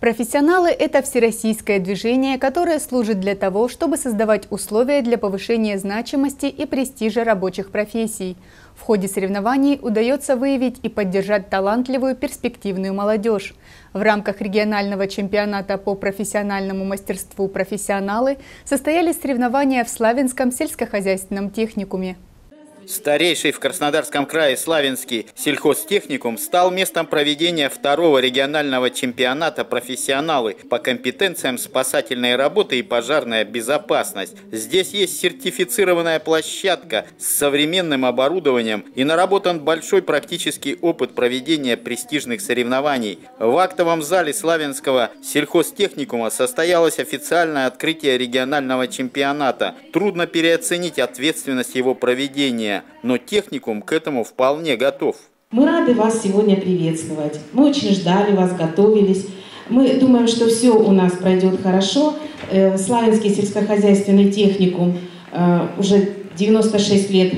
Профессионалы – это всероссийское движение, которое служит для того, чтобы создавать условия для повышения значимости и престижа рабочих профессий. В ходе соревнований удается выявить и поддержать талантливую перспективную молодежь. В рамках регионального чемпионата по профессиональному мастерству «Профессионалы» состоялись соревнования в Славянском сельскохозяйственном техникуме. Старейший в Краснодарском крае Славянский сельхозтехникум стал местом проведения второго регионального чемпионата «Профессионалы» по компетенциям спасательной работы и пожарная безопасность. Здесь есть сертифицированная площадка с современным оборудованием и наработан большой практический опыт проведения престижных соревнований. В актовом зале Славянского сельхозтехникума состоялось официальное открытие регионального чемпионата. Трудно переоценить ответственность его проведения но техникум к этому вполне готов. Мы рады вас сегодня приветствовать. Мы очень ждали вас, готовились. Мы думаем, что все у нас пройдет хорошо. Э, Славянский сельскохозяйственный техникум э, уже 96 лет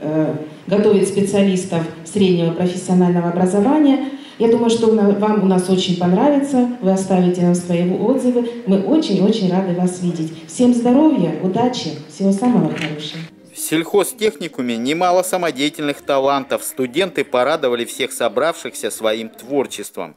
э, готовит специалистов среднего профессионального образования. Я думаю, что вам у нас очень понравится. Вы оставите нам свои отзывы. Мы очень-очень рады вас видеть. Всем здоровья, удачи, всего самого хорошего. Сельхозтехникуме немало самодеятельных талантов. Студенты порадовали всех собравшихся своим творчеством.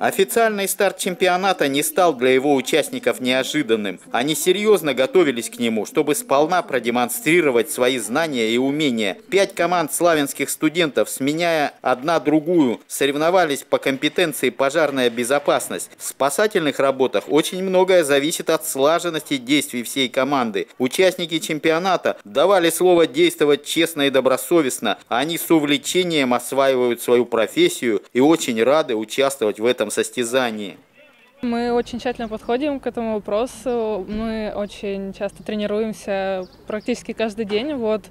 Официальный старт чемпионата не стал для его участников неожиданным. Они серьезно готовились к нему, чтобы сполна продемонстрировать свои знания и умения. Пять команд славянских студентов, сменяя одна другую, соревновались по компетенции пожарная безопасность. В спасательных работах очень многое зависит от слаженности действий всей команды. Участники чемпионата давали слово действовать честно и добросовестно. Они с увлечением осваивают свою профессию и очень рады участвовать в этом этом состязании? Мы очень тщательно подходим к этому вопросу. Мы очень часто тренируемся практически каждый день. Вот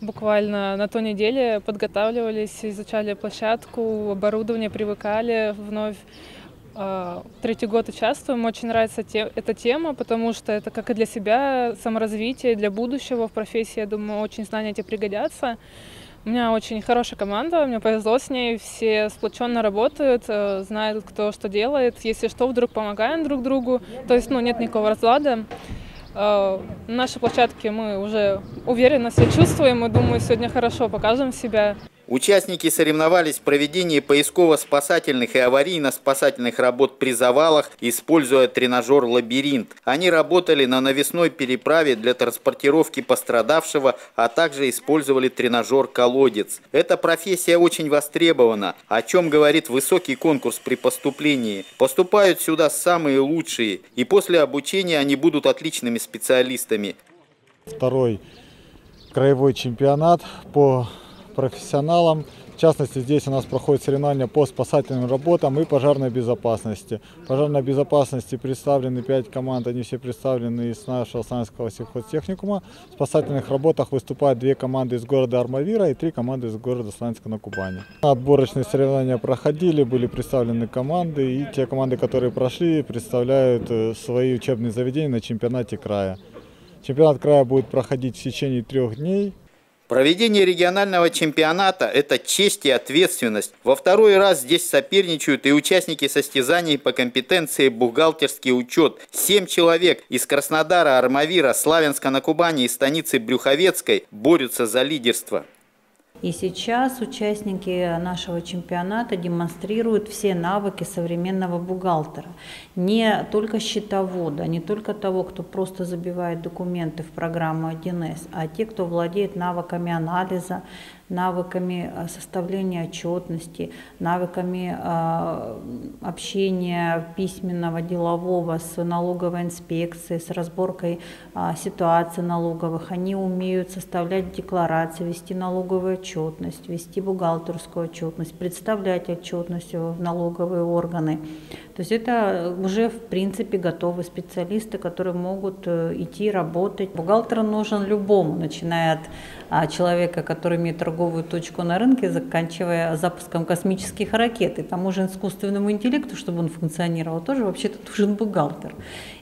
буквально на той неделе подготавливались, изучали площадку, оборудование, привыкали вновь. А, третий год участвуем. Очень нравится те, эта тема, потому что это как и для себя саморазвитие, для будущего в профессии. Я думаю, очень знания эти пригодятся. У меня очень хорошая команда, мне повезло с ней, все сплоченно работают, э, знают, кто что делает. Если что, вдруг помогаем друг другу. То есть, ну, нет никакого разлада. Э, на нашей площадке мы уже уверенно себя чувствуем и думаю, сегодня хорошо покажем себя. Участники соревновались в проведении поисково-спасательных и аварийно-спасательных работ при завалах, используя тренажер «Лабиринт». Они работали на навесной переправе для транспортировки пострадавшего, а также использовали тренажер «Колодец». Эта профессия очень востребована, о чем говорит высокий конкурс при поступлении. Поступают сюда самые лучшие, и после обучения они будут отличными специалистами. Второй краевой чемпионат по профессионалам. В частности, здесь у нас проходит соревнования по спасательным работам и пожарной безопасности. Пожарной безопасности представлены 5 команд, они все представлены из нашего Санского сельхозтехникума. В спасательных работах выступают две команды из города Армавира и три команды из города Славянска на Кубани. Отборочные соревнования проходили, были представлены команды, и те команды, которые прошли, представляют э, свои учебные заведения на чемпионате края. Чемпионат края будет проходить в течение трех дней. Проведение регионального чемпионата – это честь и ответственность. Во второй раз здесь соперничают и участники состязаний по компетенции бухгалтерский учет. Семь человек из Краснодара, Армавира, Славянска на Кубани и станицы Брюховецкой борются за лидерство. И сейчас участники нашего чемпионата демонстрируют все навыки современного бухгалтера. Не только счетовода, не только того, кто просто забивает документы в программу 1С, а те, кто владеет навыками анализа, навыками э, составления отчетности, навыками э, общения письменного, делового с налоговой инспекцией, с разборкой э, ситуации налоговых. Они умеют составлять декларации, вести налоговую отчетность, вести бухгалтерскую отчетность, представлять отчетность в налоговые органы. То есть это уже в принципе готовые специалисты, которые могут идти работать. Бухгалтер нужен любому, начиная от а, человека, который имеет торговую точку на рынке, заканчивая запуском космических ракет. И тому же искусственному интеллекту, чтобы он функционировал, тоже вообще-то нужен бухгалтер.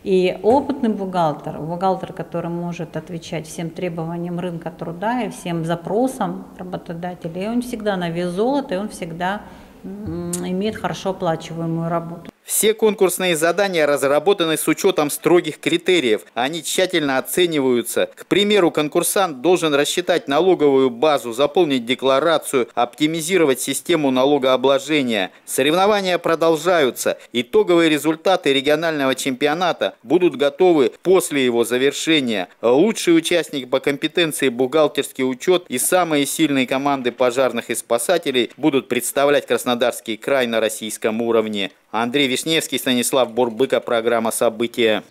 И опытный бухгалтер, бухгалтер, который может отвечать всем требованиям рынка труда и всем запросам работодателей, он всегда на вес золота, и он всегда имеет хорошо оплачиваемую работу. Все конкурсные задания разработаны с учетом строгих критериев. Они тщательно оцениваются. К примеру, конкурсант должен рассчитать налоговую базу, заполнить декларацию, оптимизировать систему налогообложения. Соревнования продолжаются. Итоговые результаты регионального чемпионата будут готовы после его завершения. Лучший участник по компетенции бухгалтерский учет и самые сильные команды пожарных и спасателей будут представлять Краснодарский край на российском уровне. Андрей Вишневский, Станислав Бурбыка, программа «События».